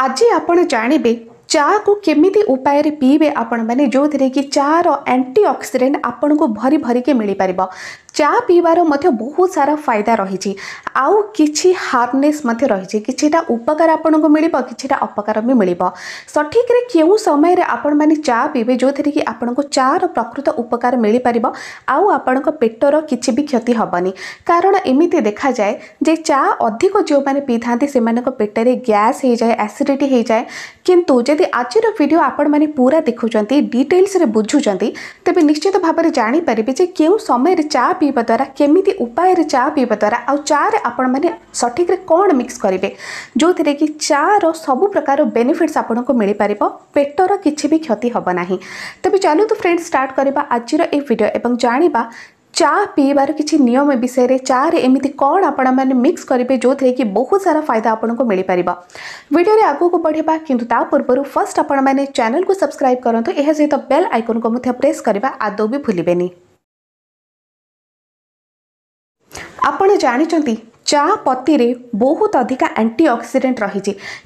आज आप जानवे चा को केमी उपाय पीबे आपण मैंने जो थे कि चार एंटीअक्सीडेट आपन को भरी भरिके मिल पार चा पीबार बहुत सारा फायदा रही आउ कि हार्मनेस रही कि उपकार आपन को मिल कि अपकार भी मिल सठिक क्यों समय आपने चा पीबे जो थे कि आपन को चार प्रकृत उपकार मिल पार आपण पेटर कि क्षति हेनी कारण एमती देखा जाए जे चा अधिक जो मैंने पी था से पेटर गैस हो जाए एसीडिट हो जाए कितु जदि आज भिड आपण मैंने देखुं डिटेल्स बुझुच्च तेज निश्चित भाव जापरि जो समय चा पीवा द्वारा केमी उपाय चा पीवा द्वारा आ चे आपण मैंने सठिक कौन मिक्स करेंगे जो थे कि चार सब प्रकार बेनिफिट्स आपन को मिल पार पेटर किसी भी क्षति हम ना तेज चलत फ्रेंड्स स्टार्ट करवा आज भिडियो जाणी चा पीबार किसी नियम विषय चा एमती कौन आपण मैंने मिक्स करेंगे जो थे कि बहुत सारा फायदा आपन मिल पार भिडियो आगे बढ़ा कि पूर्व फर्स्ट आपने चेल को सब्सक्राइब करूँ यह सहित बेल आइकन को प्रेस करवा आदौ भी भूलेंगे ଆପଣ ଜାଣିଛନ୍ତି चा पत्ती बहुत अधिक एंटीअक्सीडेट रही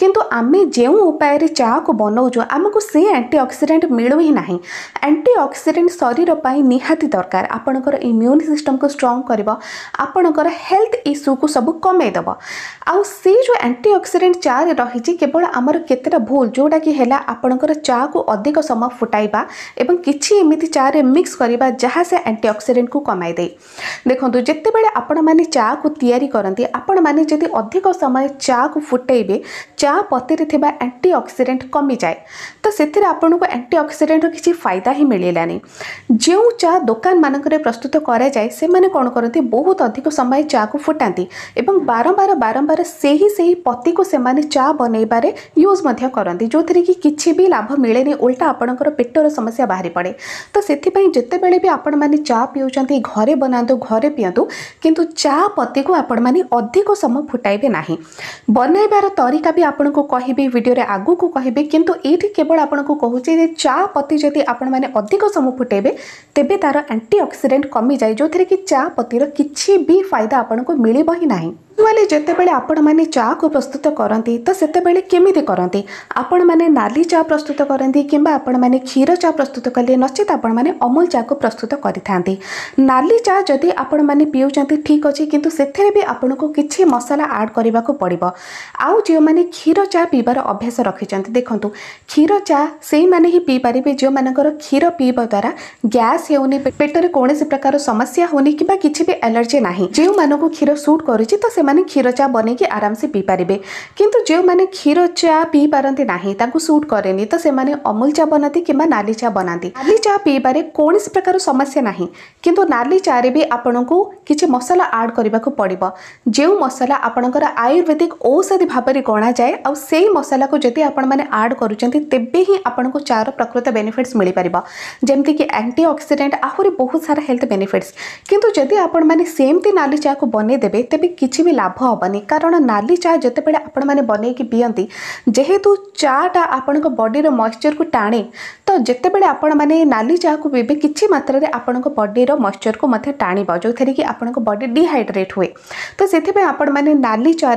किंतु आम जो उपाय चा को बनाऊ आमको से एंटीअक्सीडेट मिलू ही ना एंटीअक्सीडेट शरीर पर निहाती दरकार आपणकर इम्यून सिस्टम को स्ट्रंग कर आपणकर हेल्थ इश्यू को सब कमेदेव आउ सी जो एंटीअक्सीडेट चा रही केवल आमर के भूल जोटा कि आपणकर चा को अधिक समय फुटाइबा और किसी एमती चारे मिक्स करवा जहाँ से एंटीअक्सीडेट को कमाई दे देखो जिते बड़े आपण मैंने चा को या କରନ୍ତି ଆପଣମାନେ ଯଦି ଅଧିକ ସମୟ ଚା'କୁ ଫୁଟାଇବେ ଚା' ପତିରେ ଥିବା ଆଣ୍ଟି ଅକ୍ସିଡେଣ୍ଟ କମିଯାଏ ତ ସେଥିରେ ଆପଣଙ୍କୁ ଆଣ୍ଟି ଅକ୍ସିଡେଣ୍ଟର କିଛି ଫାଇଦା ହିଁ ମିଳିଲାନି ଯେଉଁ ଚା' ଦୋକାନମାନଙ୍କରେ ପ୍ରସ୍ତୁତ କରାଯାଏ ସେମାନେ କ'ଣ କରନ୍ତି ବହୁତ ଅଧିକ ସମୟ ଚା'କୁ ଫୁଟାନ୍ତି ଏବଂ ବାରମ୍ବାର ବାରମ୍ବାର ସେହି ସେହି ପତିକୁ ସେମାନେ ଚା' ବନେଇବାରେ ୟୁଜ୍ ମଧ୍ୟ କରନ୍ତି ଯେଉଁଥିରେ କି କିଛି ବି ଲାଭ ମିଳେନି ଓଲଟା ଆପଣଙ୍କର ପେଟର ସମସ୍ୟା ବାହାରି ପଡ଼େ ତ ସେଥିପାଇଁ ଯେତେବେଳେ ବି ଆପଣମାନେ ଚା' ପିଉଛନ୍ତି ଘରେ ବନାନ୍ତୁ ଘରେ ପିଅନ୍ତୁ କିନ୍ତୁ ଚା' ପତିକୁ ଆପଣମାନେ मानी अधिक समय फुटाइबे ना बनैबार तरीका भी आपन को कह भिडे आग को कह कि ये केवल आपको कहे चा पति जदि आपधिक समय फुटेबे तेज तार एंटीअक्सीडेट कमी जाए जो थी चा पतिर कि फायदा आपको को ही ना ନହେଲେ ଯେତେବେଳେ ଆପଣମାନେ ଚା'କୁ ପ୍ରସ୍ତୁତ କରନ୍ତି ତ ସେତେବେଳେ କେମିତି କରନ୍ତି ଆପଣମାନେ ନାଲି ଚା' ପ୍ରସ୍ତୁତ କରନ୍ତି କିମ୍ବା ଆପଣମାନେ କ୍ଷୀର ଚା' ପ୍ରସ୍ତୁତ କଲେ ନଚେତ୍ ଆପଣମାନେ ଅମୁଲ ଚା'କୁ ପ୍ରସ୍ତୁତ କରିଥାନ୍ତି ନାଲି ଚା' ଯଦି ଆପଣମାନେ ପିଉଛନ୍ତି ଠିକ୍ ଅଛି କିନ୍ତୁ ସେଥିରେ ବି ଆପଣଙ୍କୁ କିଛି ମସଲା ଆଡ଼୍ କରିବାକୁ ପଡ଼ିବ ଆଉ ଯେଉଁମାନେ କ୍ଷୀର ଚା' ପିଇବାର ଅଭ୍ୟାସ ରଖିଛନ୍ତି ଦେଖନ୍ତୁ କ୍ଷୀର ଚା' ସେଇମାନେ ହିଁ ପିଇପାରିବେ ଯେଉଁମାନଙ୍କର କ୍ଷୀର ପିଇବା ଦ୍ୱାରା ଗ୍ୟାସ୍ ହେଉନି ପେଟରେ କୌଣସି ପ୍ରକାର ସମସ୍ୟା ହେଉନି କିମ୍ବା କିଛି ବି ଆଲର୍ଜି ନାହିଁ ଯେଉଁମାନଙ୍କୁ କ୍ଷୀର ସୁଟ୍ କରୁଛି ତ ସେମାନେ से क्षीर चा बन आराम से पीपारे कि जो मैंने क्षीर चा पी पारती ना सुट कैनि तो से अमूल चा बनाती कि नाली चा बनाती नाली चा पीबारे कौन प्रकार समस्या ना कि नाली चा भी आपन को किसी मसला आड करने को पड़ो जो मसला आपणकर आयुर्वेदिक औषधी भाव में गणा जाए आई मसला को जब आपड कर तेब ही चार प्रकृत बेनिफिट्स मिल पार जमीक एंटीअक्सीडेट आहुरी बहुत सारा हेल्थ बेनिफिट्स कितु जदि आपण नाली चा को बनईदे तेज किसी लाभ हेनी कारण नाली चा जो बड़े आपण मैंने बनई जेहेतु चाटा आपण बडीर मइश्चर को टाणे तो जिते बड़े आपली चा को पीबे कि मात्र आपण बडीर मइश्चर को टाण जो थे कि आप बडी डिहड्रेट हुए तो से आपली चा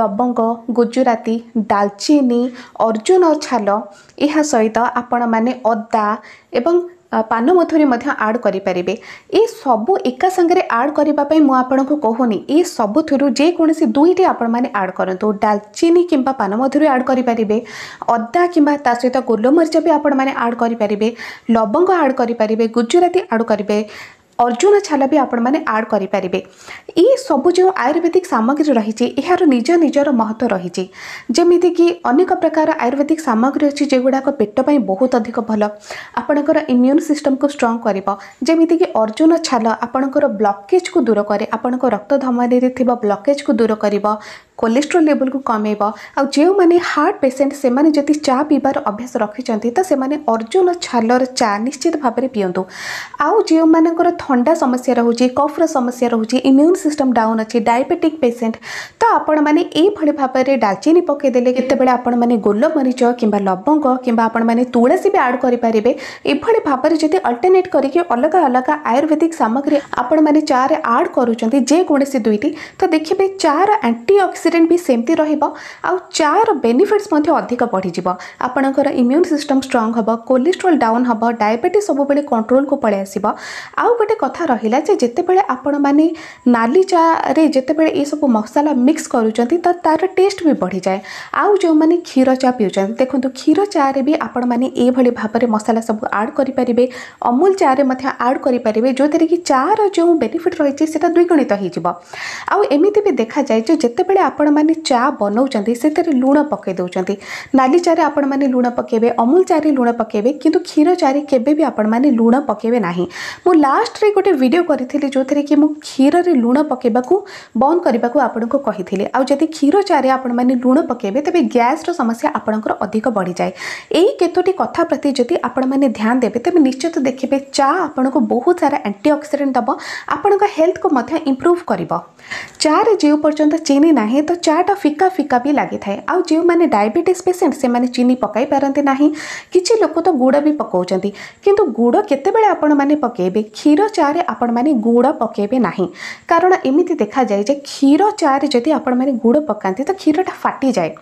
लवंग गुजराती डालचीनी अर्जुन छाल यह सहित आपण मैंने अदा एवं ପାନ ମଥୁରୀ ମଧ୍ୟ ଆଡ଼୍ କରିପାରିବେ ଏସବୁ ଏକା ସାଙ୍ଗରେ ଆଡ଼୍ କରିବା ପାଇଁ ମୁଁ ଆପଣଙ୍କୁ କହୁନି ଏ ସବୁଥିରୁ ଯେକୌଣସି ଦୁଇଟି ଆପଣମାନେ ଆଡ଼୍ କରନ୍ତୁ ଡାଲଚିନି କିମ୍ବା ପାନ ମଧୁରୀ ଆଡ଼୍ କରିପାରିବେ ଅଦା କିମ୍ବା ତା ସହିତ ଗୋଲମରିଚ ବି ଆପଣମାନେ ଆଡ଼୍ କରିପାରିବେ ଲବଙ୍ଗ ଆଡ଼୍ କରିପାରିବେ ଗୁଜୁରାତି ଆଡ଼୍ କରିବେ ଅର୍ଜୁନ ଛାଲ ବି ଆପଣମାନେ ଆଡ଼୍ କରିପାରିବେ ଏ ସବୁ ଯେଉଁ ଆୟୁର୍ବେଦିକ ସାମଗ୍ରୀ ରହିଛି ଏହାର ନିଜ ନିଜର ମହତ୍ଵ ରହିଛି ଯେମିତିକି ଅନେକ ପ୍ରକାର ଆୟୁର୍ବେଦିକ ସାମଗ୍ରୀ ଅଛି ଯେଗୁଡ଼ାକ ପେଟ ପାଇଁ ବହୁତ ଅଧିକ ଭଲ ଆପଣଙ୍କର ଇମ୍ୟୁନ୍ ସିଷ୍ଟମ୍କୁ ଷ୍ଟ୍ରଙ୍ଗ୍ କରିବ ଯେମିତିକି ଅର୍ଜୁନ ଛାଲ ଆପଣଙ୍କର ବ୍ଲକେଜ୍କୁ ଦୂର କରେ ଆପଣଙ୍କ ରକ୍ତ ଧମନୀରେ ଥିବା ବ୍ଲକେଜ୍କୁ ଦୂର କରିବ कोलेस्ट्रोल लेवल को कमे आने हार्ट पेसेंट से चा पीबार अभ्यास रखी तो से अर्जुन छालर चा निश्चित भाव में पीतु आउ जो मर था समस्या रोचे कफ्र समस्या रोज इम्यून सिस्टम डाउन अच्छे डायबेटिक पेसेंट तो आपण मैंने भाव में डालचीनी पकईदे के गोलमरीच कि लवंग कि तुसी भी आड करेंगे ये जी अल्टरनेट करके अलग अलग आयुर्वेदिक सामग्री आपण मैंने चा आड करोसी दुईटी तो देखिए चार एंटीअक्सी antioxidant ବି ସେମିତି ରହିବ ଆଉ ଚା'ର ବେନିଫିଟ୍ସ ମଧ୍ୟ ଅଧିକ ବଢ଼ିଯିବ ଆପଣଙ୍କର ଇମ୍ୟୁନ୍ ସିଷ୍ଟମ୍ ଷ୍ଟ୍ରଙ୍ଗ ହେବ କୋଲେଷ୍ଟ୍ରଲ୍ ଡାଉନ୍ ହେବ ଡାଇବେଟିସ୍ ସବୁବେଳେ କଣ୍ଟ୍ରୋଲକୁ ପଳେଇ ଆସିବ ଆଉ ଗୋଟେ କଥା ରହିଲା ଯେ ଯେତେବେଳେ ଆପଣମାନେ ନାଲି ଚା'ରେ ଯେତେବେଳେ ଏସବୁ ମସଲା ମିକ୍ସ କରୁଛନ୍ତି ତ ତା'ର ଟେଷ୍ଟ ବି ବଢ଼ିଯାଏ ଆଉ ଯେଉଁମାନେ କ୍ଷୀର ଚା' ପିଉଛନ୍ତି ଦେଖନ୍ତୁ କ୍ଷୀର ଚା'ରେ ବି ଆପଣମାନେ ଏଇଭଳି ଭାବରେ ମସଲା ସବୁ ଆଡ଼୍ କରିପାରିବେ ଅମୁଲ ଚା'ରେ ମଧ୍ୟ ଆଡ଼୍ କରିପାରିବେ ଯେଉଁଥିରେ କି ଚା'ର ଯେଉଁ ବେନିଫିଟ୍ ରହିଛି ସେଇଟା ଦ୍ୱିଗୁଣିତ ହେଇଯିବ ଆଉ ଏମିତି ବି ଦେଖାଯାଏ ଯେ ଯେତେବେଳେ आपण मैंने चा बनाऊँ से लुण पकईदे नाली चा आपण मैंने लुण पकेबे अमूल चा लुण पकेबे कि क्षीर चारे के लुण पकेबे ना मु लास्ट गोटे भिड करी जो थी कि क्षीर से लुण पकेबा बंद करने को आपण को कही आदि क्षीर चा आपण मैंने लुण पकेबे तेज ग्यास समस्या आपणकर अधिक बढ़ी जाए यही केतोटी कथ प्रति जब आपने ध्यान देते तेज निश्चित देखिए चा आपण को बहुत सारा एंटीअक्सीडेट दब आपण हेल्थ को इम्प्रूव कर चा जो पर्यटन चीनी ना तो चाट फिका फिका भी लगी था आज डायबेट पेसेंट से माने चीनी पकई पारती ना कि लोक तो गुड़ भी पकाचान कि गुड़ के पकेबे क्षीर चा आपने गुड़ पकेबे ना कारण एमती देखा जाए क्षीर चा जब आप गुड़ पका तो क्षीरटा फाटी जाए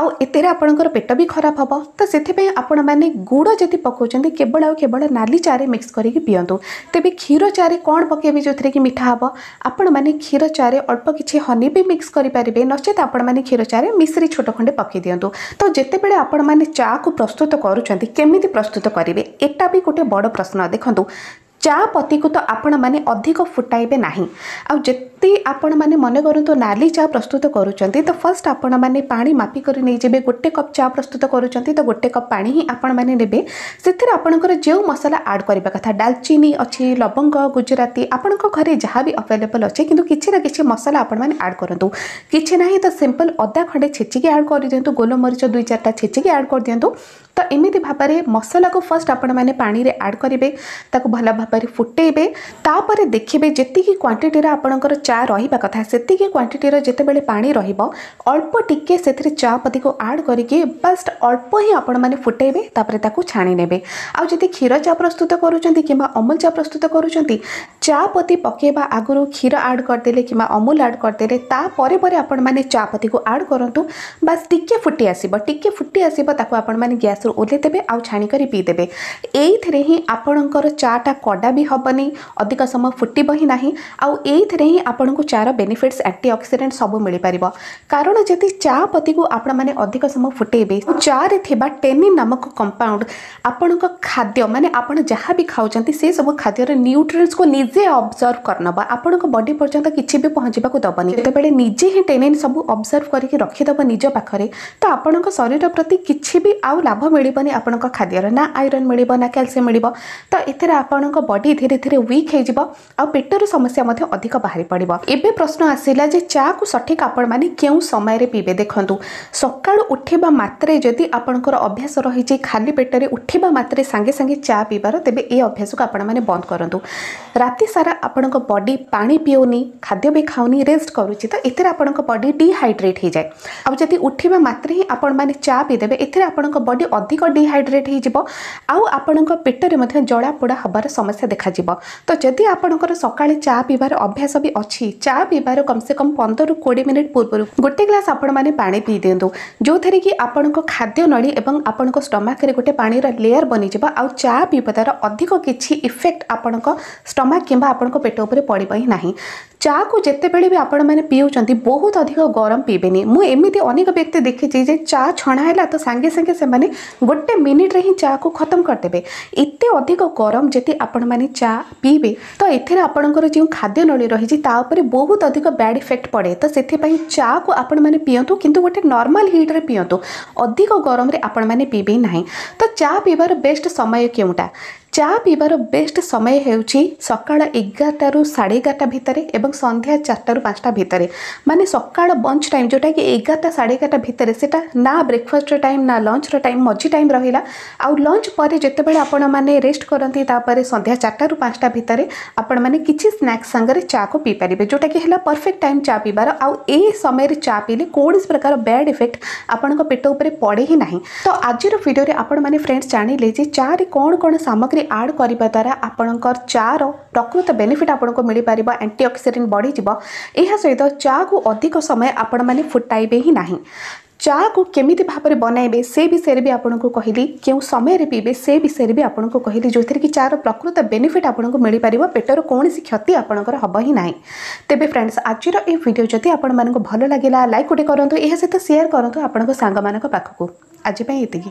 ଆଉ ଏଥିରେ ଆପଣଙ୍କର ପେଟ ବି ଖରାପ ହେବ ତ ସେଥିପାଇଁ ଆପଣମାନେ ଗୁଡ଼ ଯଦି ପକାଉଛନ୍ତି କେବଳ ଆଉ କେବଳ ନାଲି ଚାରେ ମିକ୍ସ କରିକି ପିଅନ୍ତୁ ତେବେ କ୍ଷୀର ଚାରେ କ'ଣ ପକାଇବେ ଯେଉଁଥିରେ କି ମିଠା ହେବ ଆପଣମାନେ କ୍ଷୀର ଚାରେ ଅଳ୍ପ କିଛି ହନି ବି ମିକ୍ସ କରିପାରିବେ ନଚେତ୍ ଆପଣମାନେ କ୍ଷୀର ଚାରେ ମିଶ୍ରି ଛୋଟ ଖଣ୍ଡେ ପକାଇ ଦିଅନ୍ତୁ ତ ଯେତେବେଳେ ଆପଣମାନେ ଚାକୁ ପ୍ରସ୍ତୁତ କରୁଛନ୍ତି କେମିତି ପ୍ରସ୍ତୁତ କରିବେ ଏଟା ବି ଗୋଟେ ବଡ଼ ପ୍ରଶ୍ନ ଦେଖନ୍ତୁ ଚା ପତିକୁ ତ ଆପଣମାନେ ଅଧିକ ଫୁଟାଇବେ ନାହିଁ ଆଉ ଯେତେ ଆପଣମାନେ ମନେ କରନ୍ତୁ ନାଲି ଚା ପ୍ରସ୍ତୁତ କରୁଛନ୍ତି ତ ଫାର୍ଷ୍ଟ ଆପଣମାନେ ପାଣି ମାପି କରି ନେଇଯିବେ ଗୋଟେ କପ୍ ଚା ପ୍ରସ୍ତୁତ କରୁଛନ୍ତି ତ ଗୋଟେ କପ୍ ପାଣି ହିଁ ଆପଣମାନେ ନେବେ ସେଥିରେ ଆପଣଙ୍କର ଯେଉଁ ମସଲା ଆଡ଼୍ କରିବା କଥା ଡାଲଚିନି ଅଛି ଲବଙ୍ଗ ଗୁଜୁରାତି ଆପଣଙ୍କ ଘରେ ଯାହା ବି ଆଭେଲେବଲ୍ ଅଛି କିନ୍ତୁ କିଛି ନା କିଛି ମସଲା ଆପଣମାନେ ଆଡ଼୍ କରନ୍ତୁ କିଛି ନାହିଁ ତ ସିମ୍ପଲ୍ ଅଦା ଖଣ୍ଡେ ଛେଚିକି ଆଡ଼୍ କରିଦିଅନ୍ତୁ ଗୋଲମରିଚ ଦୁଇ ଚାରିଟା ଛେଚିକି ଆଡ଼୍ କରିଦିଅନ୍ତୁ ତ ଏମିତି ଭାବରେ ମସଲାକୁ ଫାର୍ଷ୍ଟ ଆପଣମାନେ ପାଣିରେ ଆଡ଼୍ କରିବେ ତାକୁ ଭଲ ଭାବରେ ଭାବରେ ଫୁଟେଇବେ ତାପରେ ଦେଖିବେ ଯେତିକି କ୍ୱାଣ୍ଟିଟିର ଆପଣଙ୍କର ଚା ରହିବା କଥା ସେତିକି କ୍ୱାଣ୍ଟିଟିର ଯେତେବେଳେ ପାଣି ରହିବ ଅଳ୍ପ ଟିକେ ସେଥିରେ ଚା ପତିକୁ ଆଡ଼୍ କରିକି ବାସ୍ ଅଳ୍ପ ହିଁ ଆପଣମାନେ ଫୁଟେଇବେ ତାପରେ ତାକୁ ଛାଣି ନେବେ ଆଉ ଯଦି କ୍ଷୀର ଚା ପ୍ରସ୍ତୁତ କରୁଛନ୍ତି କିମ୍ବା ଅମୁଲ ଚା ପ୍ରସ୍ତୁତ କରୁଛନ୍ତି ଚା ପତି ପକାଇବା ଆଗରୁ କ୍ଷୀର ଆଡ଼୍ କରିଦେଲେ କିମ୍ବା ଅମୁଲ ଆଡ଼୍ କରିଦେଲେ ତାପରେ ପରେ ଆପଣମାନେ ଚା ପତିକୁ ଆଡ଼୍ କରନ୍ତୁ ବାସ୍ ଟିକେ ଫୁଟି ଆସିବ ଟିକେ ଫୁଟି ଆସିବ ତାକୁ ଆପଣମାନେ ଗ୍ୟାସ୍ରୁ ଓହ୍ଲାଇ ଦେବେ ଆଉ ଛାଣିକରି ପିଇଦେବେ ଏଇଥିରେ ହିଁ ଆପଣଙ୍କର ଚାଟା କଡ଼ା कड़ा भी हम अधिक समय फुटब ही ना आईर ही आपन को चार बेनिफिट्स एंटी अक्सीडेट सब मिल पार कारण जदि चा पति को आपण मैंने अधिक समय फुटेबे चारे टेनिन नामक कंपाउंड आपण खाद्य मानते आप जहाँ भी खाऊंस से सब खाद्य न्यूट्रिएंट्स को निजे अब्जर्व करना आपण बडी पर्यटन किसी भी पहुँचा को जो बेले निजे ही टेनिन सब अब्जर्व कर रखीदब निज पाखे तो आपण शरीर प्रति किसी भी आउ लाभ मिलनी आपण खाद्य ना आईरन मिल कैलसीयम मिल तो ये आपण बडी धीरे धीरे विक् पेटर समस्या अधिक बाहरी पड़े एवं प्रश्न आसला चा को सठिक आपण मैंने के समय पीबे देखूँ सका उठवा मात्रे जदि आप अभ्यास रही खाली पेटर उठवा मात्रे सांगे सांगे चा पीबार तेज ये अभ्यास को आप मैंने बंद करूँ राति सारा आपण बडी पा पीओनी खाद्य भी खाऊनी रेस्ट कर बडी डीहड्रेट हो जाए आदि उठवा मात्रे ही आपण मैंने चा पीदे एपण बडी अधिक डीहड्रेट हो पेटर जड़ापोड़ा हबार समस्या समस्या देखा तो जदि आप सका चा पीबार अभ्यास भी अच्छी चा पीबार कम से कम पंदर कोड़े मिनिट पूर्व गोटे ग्लास आपने पी दिंतु जो थे कि आपण खाद्य नड़ी और आपण को गोटे पानी लेयर बनी जा चा पीबार अधिक किसी इफेक्ट आपण स्टमाक कि पेट उपर पड़ ही ना ଚାକୁ ଯେତେବେଳେ ବି ଆପଣମାନେ ପିଉଛନ୍ତି ବହୁତ ଅଧିକ ଗରମ ପିଇବେନି ମୁଁ ଏମିତି ଅନେକ ବ୍ୟକ୍ତି ଦେଖିଛି ଯେ ଚା ଛଣା ହେଲା ତ ସାଙ୍ଗେ ସାଙ୍ଗେ ସେମାନେ ଗୋଟେ ମିନିଟ୍ରେ ହିଁ ଚାକୁ ଖତମ କରିଦେବେ ଏତେ ଅଧିକ ଗରମ ଯଦି ଆପଣମାନେ ଚା ପିଇବେ ତ ଏଥିରେ ଆପଣଙ୍କର ଯେଉଁ ଖାଦ୍ୟ ନଳୀ ରହିଛି ତା ଉପରେ ବହୁତ ଅଧିକ ବ୍ୟାଡ୍ ଇଫେକ୍ଟ ପଡ଼େ ତ ସେଥିପାଇଁ ଚାକୁ ଆପଣମାନେ ପିଅନ୍ତୁ କିନ୍ତୁ ଗୋଟେ ନର୍ମାଲ ହିଟ୍ରେ ପିଅନ୍ତୁ ଅଧିକ ଗରମରେ ଆପଣମାନେ ପିଇବେ ନାହିଁ ତ ଚା ପିଇବାର ବେଷ୍ଟ ସମୟ କେଉଁଟା चा पीबार बेस्ट समय हो सका एगारटू साढ़े एगारटा भितर और सन्ध्या चारटू पाँचटा भितर मानने सका बंच टाइम जोटा कि एगारटा साढ़े एगारटा भितर से ना ब्रेकफास्टर टाइम ना लंचर टाइम मझी टाइम रहा आउ लंच जितेबाला आपण मैंने करती सन्ध्या चारटू पाँचटा भितर आपण मैंने किसी स्नाक्स सांगे चा को पीपर जोटा कि परफेक्ट टाइम चा पीबार आउ ए समय चा पीले कौन प्रकार बैड इफेक्ट आपण पेट उपड़े ही ना तो आज भिडियो आपण मैंने फ्रेंड्स जाणी चा रे कौन कौन सामग्री ओनली आड करने द्वारा आपण चार प्रकृत बेनिफिट आपन को मिल पार एंटीअक्सीडेट बढ़ी यह सहित चा को अधिक समय आपण मैंने फुटाइबे ही ना चा को केमी भाव में बनइबे से विषय भी आपन कहली क्यों समय पीबे से विषय भी आपन कहली जो थी कि चार प्रकृत बेनिफिट आपको मिल पार पेटर कौन क्षति आपंकर हम ही ना तेज फ्रेंड्स आज भिडियो जदि आपल लगे लाइक गोटे करूँ यह सहित सेयार करूँ आपंग साखक आजपाई इतनी